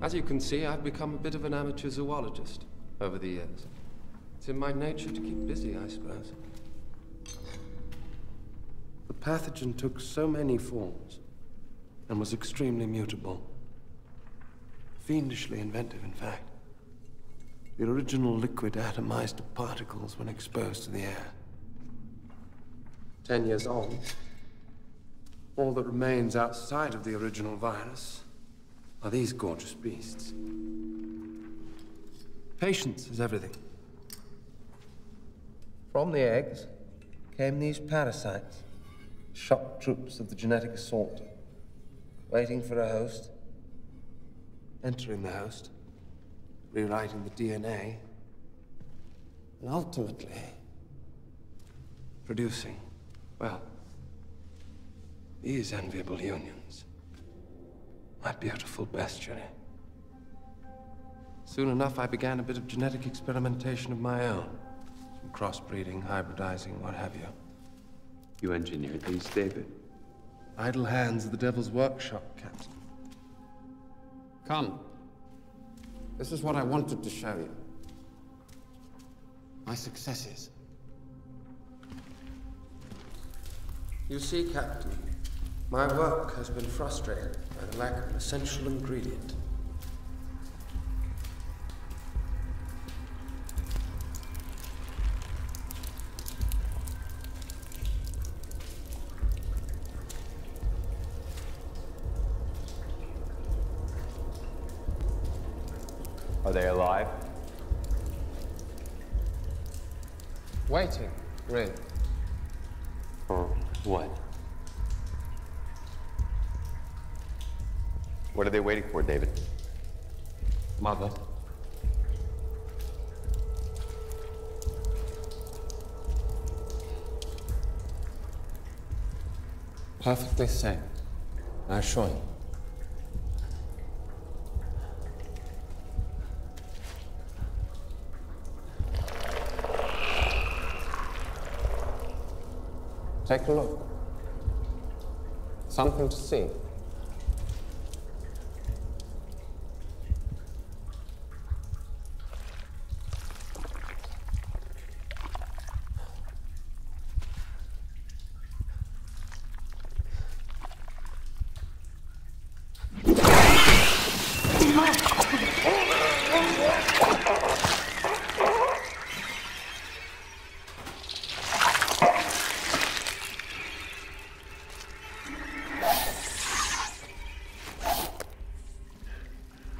As you can see, I've become a bit of an amateur zoologist over the years. It's in my nature to keep busy, I suppose. The pathogen took so many forms and was extremely mutable. Fiendishly inventive, in fact. The original liquid atomized to particles when exposed to the air. Ten years on, all that remains outside of the original virus are these gorgeous beasts. Patience is everything. From the eggs came these parasites, shock troops of the genetic assault, waiting for a host, entering the host, rewriting the DNA, and ultimately producing, well, these enviable unions. My beautiful bestiary. Soon enough, I began a bit of genetic experimentation of my own. Some crossbreeding, hybridizing, what have you. You engineered these, David? Idle hands of the devil's workshop, Captain. Come. This is what I wanted to show you. My successes. You see, Captain, my work has been frustrated by the lack of an essential ingredient. Are they alive? Waiting, really. Or what? What are they waiting for, David? Mother. Perfectly safe. I assure you. Take a look. Something to see.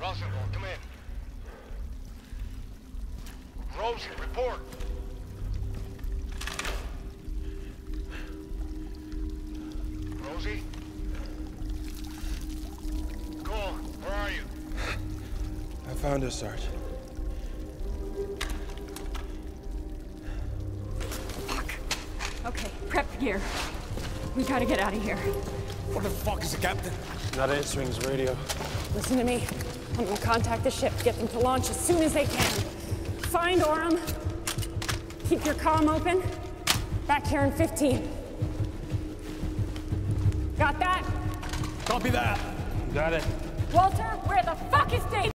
Rosenthal, come in. Rosie, report. Rosie? Go on, where are you? I found her, Sarge. Fuck. Okay, prep gear. We gotta get out of here. What the fuck is the captain? Not answering his radio. Listen to me. I'm gonna contact the ship, get them to launch as soon as they can. Find Oram. Keep your comm open. Back here in 15. Got that? Copy that. Got it. Walter, where the fuck is Dave?